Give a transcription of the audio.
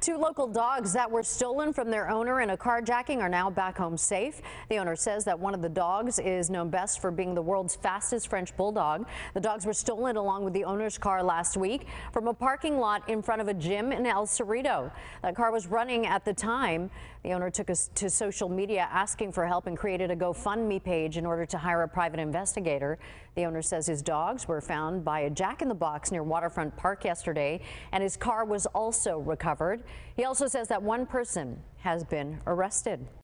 Two local dogs that were stolen from their owner in a carjacking are now back home safe. The owner says that one of the dogs is known best for being the world's fastest French bulldog. The dogs were stolen along with the owner's car last week from a parking lot in front of a gym in El Cerrito. That car was running at the time. The owner took us to social media asking for help and created a GoFundMe page in order to hire a private investigator. The owner says his dogs were found by a jack in the box near Waterfront Park yesterday and his car was also recovered. He also says that one person has been arrested.